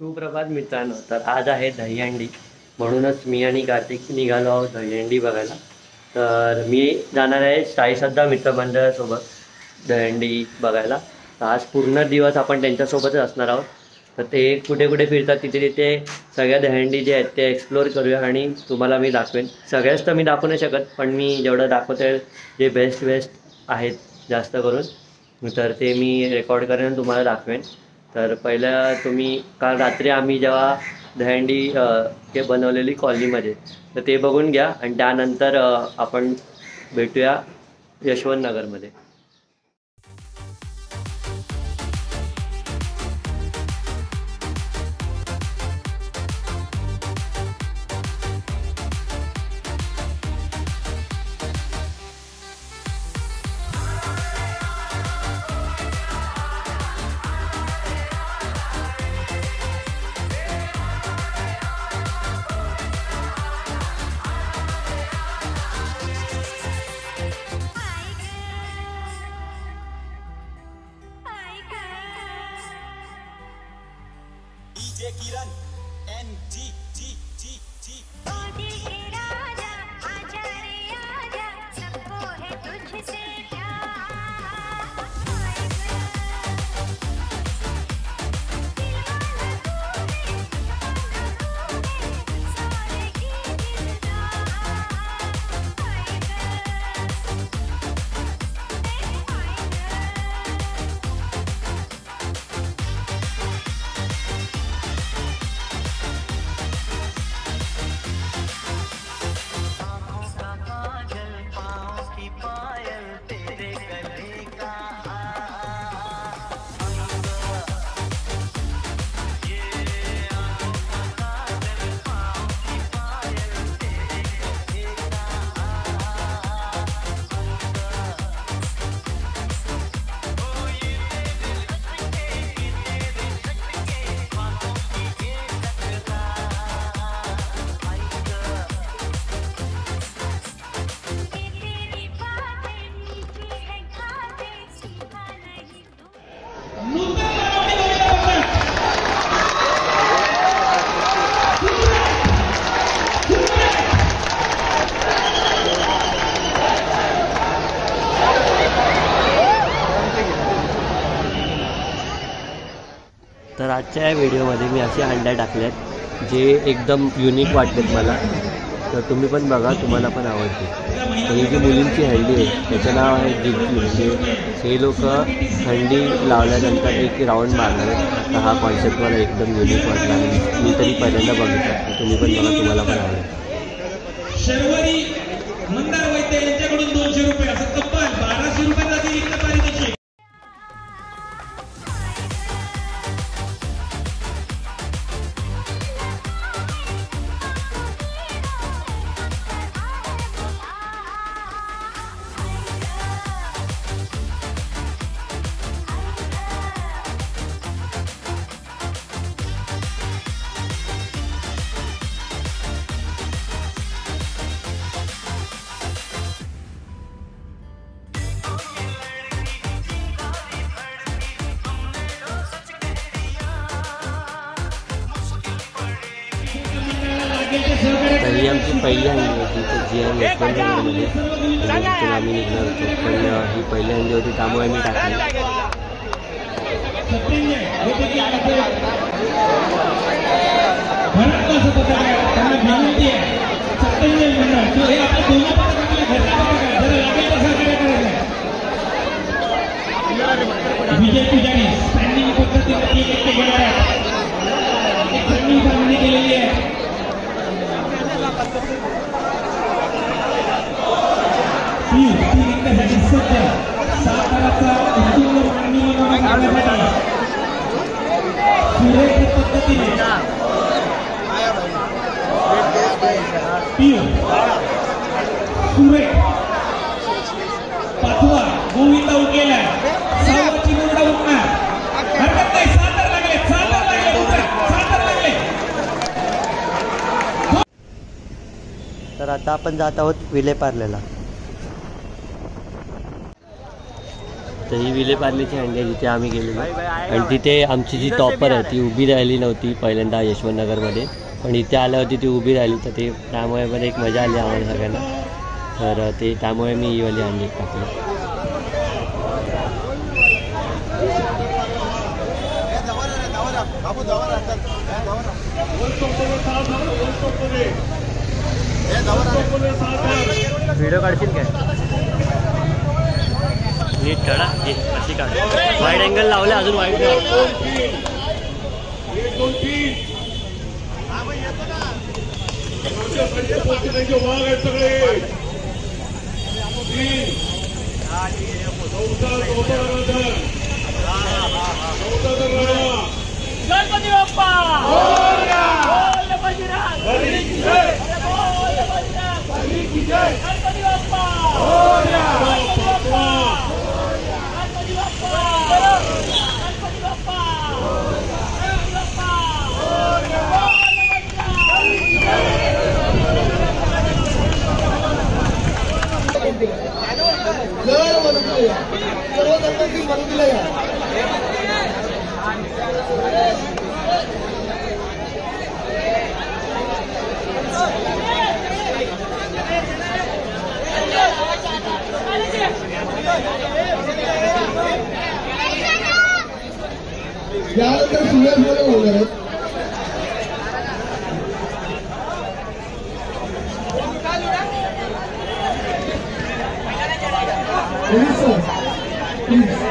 सुप्रभात मित्रांनो. तर आज आहे दहीहंडी. म्हणूनच मी आणि कार्तिक निघालो आहोत दहीहंडी बघायला. तर मी जाणार आहे साईश्रद्धा मित्रमंडळासोबत दहीहंडी बघायला. तर आज पूर्ण दिवस आपण त्यांच्यासोबतच असणार आहोत. तर ते कुठे कुठे फिरतात तिथे तिथे सगळ्या दहीहंडी जे आहेत ते एक्सप्लोअर करूया आणि तुम्हाला मी दाखवेन. सगळ्याच तर मी दाखवू नाही शकत पण मी जेवढं दाखवते जे बेस्ट बेस्ट आहेत जास्त करून तर ते मी रेकॉर्ड करेन तुम्हाला दाखवेन. तर पहिलं तुम्ही काल रात्री आम्ही जेव्हा दहंडी ते बनवलेली कॉलनीमध्ये तर ते बघून घ्या आणि त्यानंतर आपण भेटूया यशवंत नगरमध्ये आजच्या या व्हिडिओमध्ये मी असे अंड्या टाकल्यात जे एकदम युनिक वाटलेत मला. तर तुम्ही पण बघा तुम्हाला पण आवडते ही जी मुलींची हंडी आहे त्याचं नाव आहे जिंकी. म्हणजे हे लोक हंडी लावल्यानंतर एक राऊंड मारणार आहेत आता हा कॉन्सेप्ट मला एकदम युनिक वाटला. आहे मी तरी पहिल्यांदा बघितला. तुम्ही पण बघा तुम्हाला पण आवडेल. आमची पहिली हंडी होती तर जी आम्ही नगरमध्ये तिथून आम्ही निघणार होतो. पण ही पहिली हंडी होती त्यामुळे मी टाकली. पद्धतीने पाचवा उठणार हरकत नाही लागले लागले लागले तर आता आपण जात आहोत विलेपार्लेला. तर ही हंडी आहे जिथे गेलेलो. आणि तिथे आमची जी टॉपर आहे, ती उभी राहिली नव्हती पहिल्यांदा यशवंतनगरमध्ये. पण इथे आल्यावरती ती उभी राहिली. तर ते, त्यामुळे पण एक मज़ा आली आम्हाला सगळ्यांना. ते मी ही वाली हंडी टाकली. काढशील काय? नीट काढा हे अशी काढ. वाईड अँगल लावले अजून वाईट Ganpati Bappa! güzel böyle onları. Elisa, please.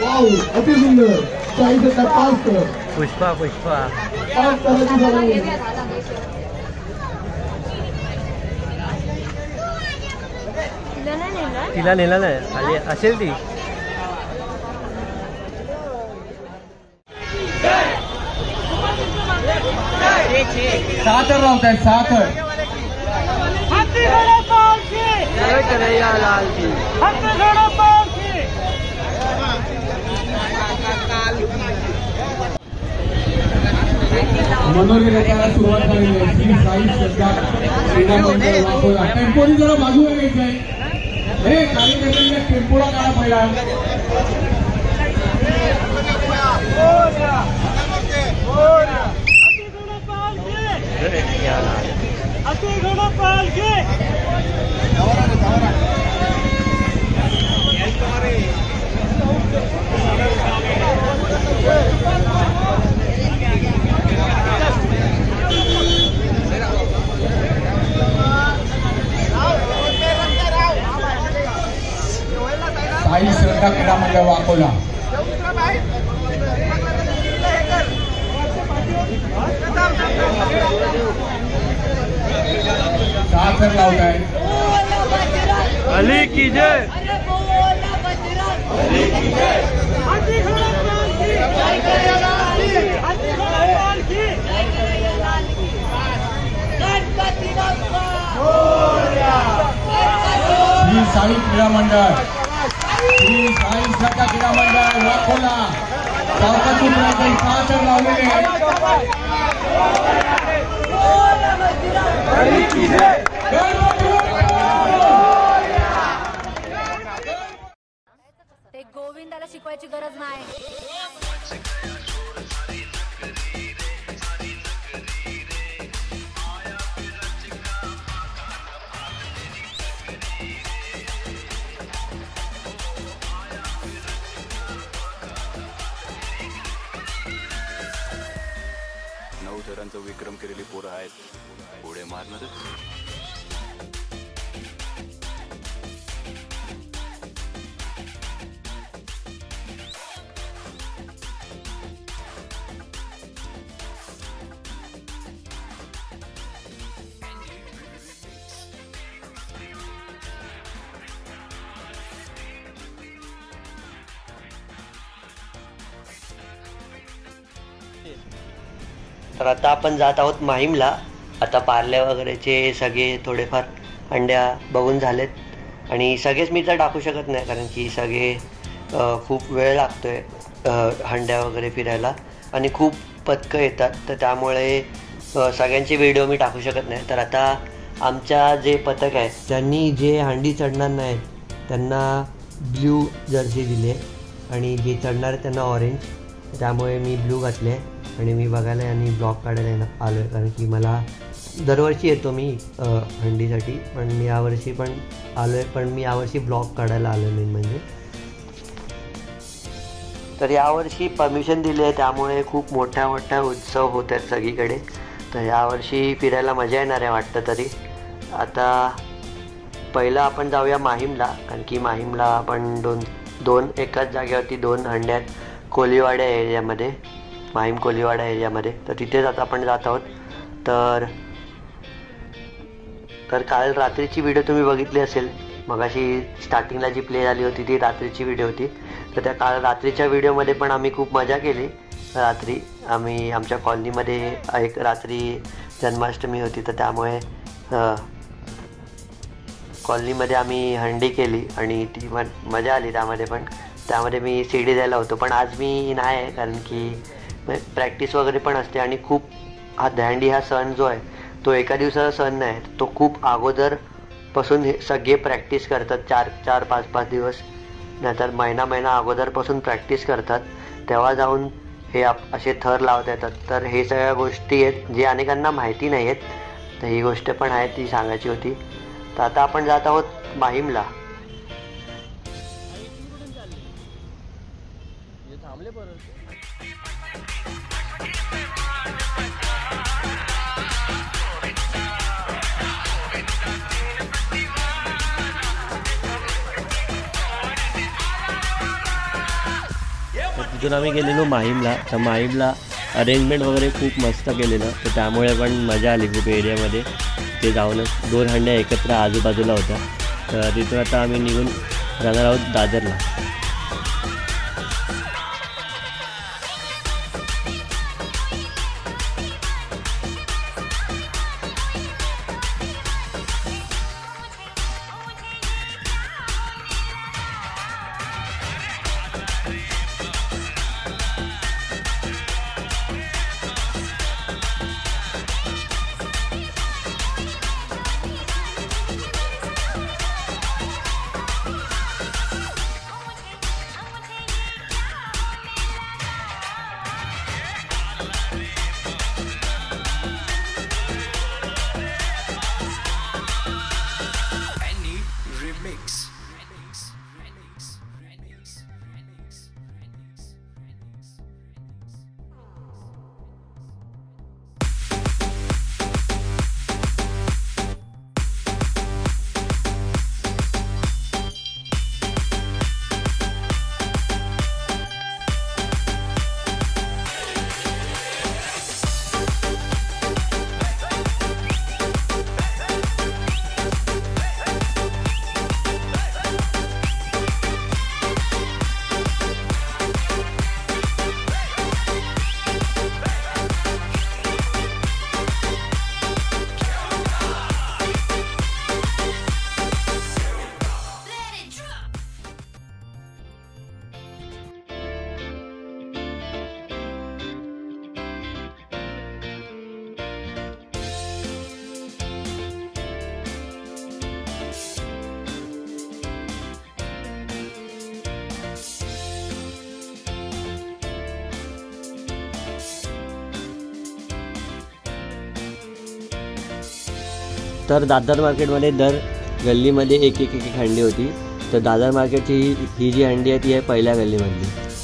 Wow, até o pasta. Puxa, puxa. Pasta da. तिला नेला नाही. खाली असेल ती. साखर लावतायत साखर. हाती मनोरंजनाला सुरुवात झाली आहे. साई श्रद्धा टेम्पोनी जरा बाजूला घ्यायचं आहे हे कार्यकर्त्यांना टेम्पोला काढा पहिला हाती घोडा पालखी हाती घोडा पालखी साई श्रद्धा क्रीडा मंडळ वाकोला साखर लावताय अली की जय हाती घोडा पालखी हाती घोडा पालखी गणपती बाप्पा श्री साई क्रीडा मंडळ श्री साई शाखा क्रीडा मंडळ वाकोला सावकाशी प्रयत्न साखर लावलेले ते गोविंदाला शिकवायची गरज नाही. नऊ विक्रम केलेली पोरं आहेत. पुढे मारणारच. तर आता आपण जात आहोत माहीमला. आता पार्ल्या वगैरेचे सगळे थोडेफार अंड्या बघून झालेत. आणि सगळेच मी तर टाकू शकत नाही कारण की सगळे खूप वेळ लागतो आहे हंड्या वगैरे फिरायला. आणि खूप पथकं येतात तर त्यामुळे सगळ्यांचे व्हिडिओ मी टाकू शकत नाही. तर आता आमच्या जे पथक आहेत त्यांनी जे हंडी चढणार नाहीत त्यांना ब्ल्यू जर्सी दिले आणि जे चढणार त्यांना ऑरेंज. त्यामुळे मी ब्ल्यू घातले आणि मी बघायला आणि ब्लॉग काढायला आलो आहे कारण की मला दरवर्षी येतो मी हंडीसाठी. पण मी यावर्षी पण आलो आहे पण मी यावर्षी ब्लॉग काढायला आलो मेन म्हणजे. तर यावर्षी परमिशन दिली आहे. त्यामुळे खूप मोठ्या मोठ्या उत्सव होत आहेत सगळीकडे. तर यावर्षी फिरायला मजा येणार आहे वाटतं तरी. आता पहिलं आपण जाऊया माहीमला. कारण की माहीमला आपण दोन दोन एकाच जागेवरती दोन हंड्यात कोलीवाड्या एरियामध्ये माहीम कोलीवाडा एरियामध्ये. तर तिथेच आता आपण जात आहोत. तर तर काल रात्रीची व्हिडिओ तुम्ही बघितली असेल. मगाशी स्टार्टिंगला जी प्ले झाली होती ती रात्रीची व्हिडिओ होती. तर त्या काल रात्रीच्या व्हिडिओमध्ये पण आम्ही खूप मजा केली. रात्री आम्ही आमच्या कॉलनीमध्ये एक रात्री जन्माष्टमी होती तर त्यामुळे कॉलनीमध्ये आम्ही हंडी केली आणि ती मजा आली त्यामध्ये पण. त्यामध्ये मी सी डी द्यायला होतो. पण आज मी नाही आहे कारण की म्हणजे प्रॅक्टिस वगैरे पण असते आणि खूप हा दहंडी हा सण जो आहे तो एका दिवसाचा सण नाही तो खूप अगोदरपासून हे सगळे प्रॅक्टिस करतात चार चार पाच पाच दिवस. नाहीतर महिना महिना अगोदरपासून प्रॅक्टिस करतात. तेव्हा जाऊन हे आप असे थर लावता येतात. तर हे सगळ्या गोष्टी आहेत जे अनेकांना माहिती नाही आहेत तर ही गोष्ट पण आहे ती सांगायची होती. तर आता आपण जात आहोत माहीमला. परत. तिथून आम्ही गेलेलो माहीमला. तर माहीमला अरेंजमेंट वगैरे खूप मस्त केलेलं. तर त्यामुळे पण मजा आली खूप एरियामध्ये ते जाऊनच दोन हंड्या एकत्र आजूबाजूला होत्या. तर तिथून आता आम्ही निघून जाणार आहोत दादरला. तर दादर मार्केटमध्ये दर गल्लीमध्ये एक एक एक एक हंडी होती. तर दादर मार्केटची ही ही जी हंडी आहे ती आहे पहिल्या गल्लीमधली.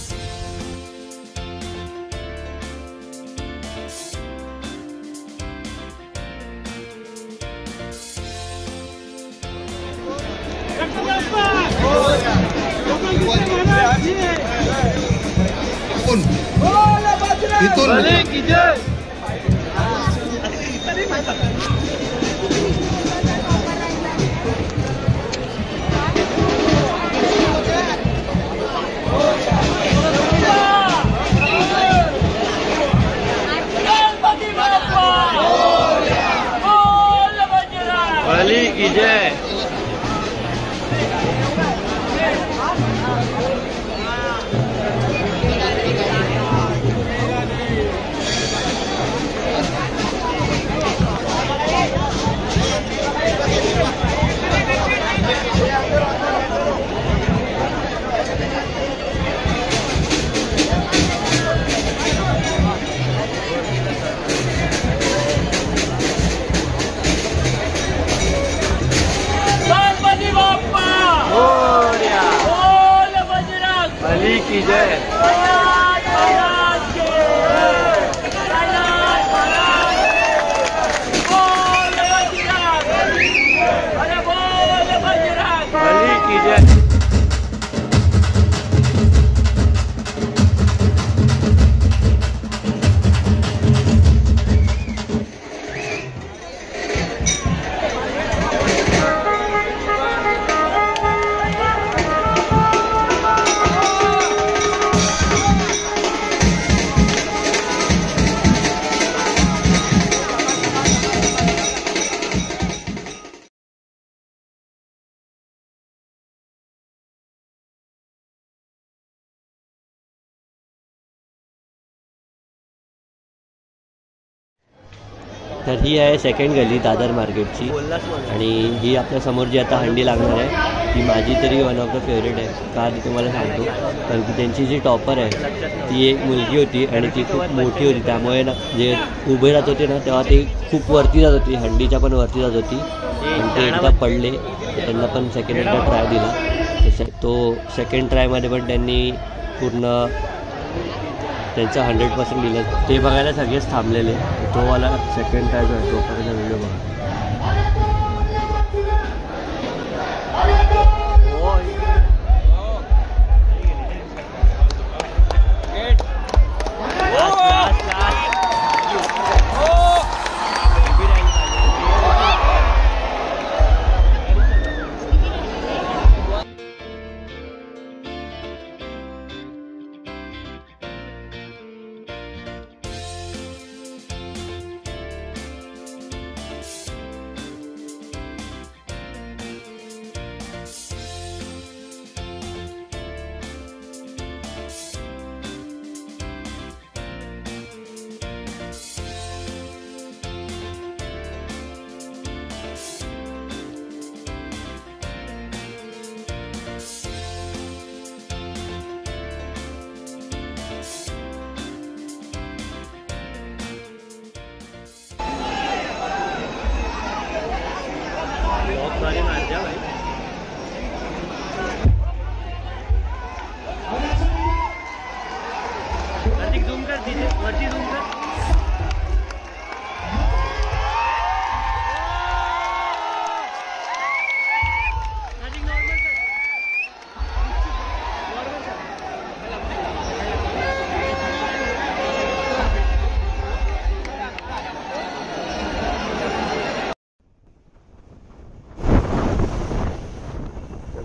तर ही आहे सेकंड गली दादर मार्केटची. आणि ही आपल्यासमोर जी आता हंडी लागणार आहे ती माझी तरी वन ऑफ द फेवरेट आहे. का ती तुम्हाला सांगतो. कारण की त्यांची जी टॉपर आहे ती एक मुलगी होती आणि ती खूप मोठी होती. त्यामुळे ना जे उभे राहत होते ना तेव्हा ती खूप वरती जात होती. हंडीच्या पण वरती जात होती. आणि ते एकदा पडले त्यांना पण सेकंड एकदा ट्राय दिला. तो सेकंड ट्रायमध्ये पण त्यांनी पूर्ण त्यांचं हंड्रेड पर्सेंट दिलं ते बघायला सगळेच थांबलेले. तो मला सेकंड ट्राय आहे तोपर्यंत व्हिडिओ बघा.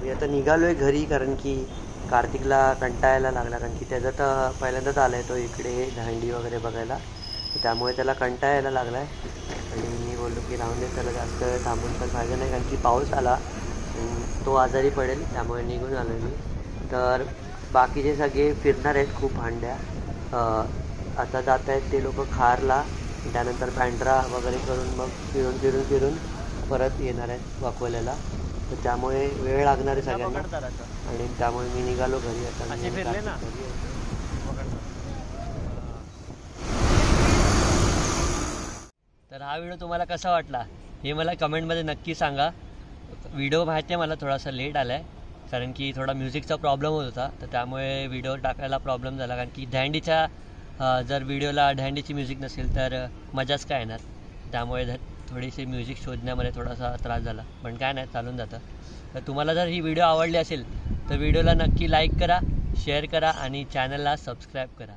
मी आता निघालोय घरी कारण की कार्तिकला कंटाळायला लागला. कारण की त्याचा तर पहिल्यांदाच आला आहे तो इकडे धांडी वगैरे बघायला. त्यामुळे त्याला कंटाळायला आहे आणि मी बोललो की राहून दे त्याला जास्त वेळ थांबून पण फायदा नाही. कारण की पाऊस आला तो आजारी पडेल त्यामुळे निघून आलो मी. तर बाकीचे सगळे फिरणार आहेत खूप हांड्या आता जात आहेत ते लोक खारला. त्यानंतर पॅन्ड्रा वगैरे करून मग फिरून फिरून फिरून परत येणार आहेत वाकोल्याला तर त्यामुळे वेळ लागणार आहे सगळ्यांना. आणि त्यामुळे मी निघालो घरी आता. तर हा व्हिडिओ तुम्हाला कसा वाटला? हे मला कमेंटमध्ये नक्की सांगा. व्हिडिओ माहिती आहे मला थोडासा लेट आला आहे कारण की थोडा म्युझिकचा प्रॉब्लेम होत होता. तर त्यामुळे व्हिडिओ टाकायला प्रॉब्लेम झाला कारण की दहंडीच्या अं, जर व्हिडिओला दहंडीची म्युझिक नसेल तर मजाच काय येणार? त्यामुळे थोडीशी म्युझिक शोधण्यामध्ये थोडासा त्रास झाला. पण काय नाही चालून जातं. तर तुम्हाला जर ही व्हिडिओ आवडली असेल तर व्हिडिओला नक्की लाईक करा शेअर करा आणि चॅनलला सबस्क्राईब करा.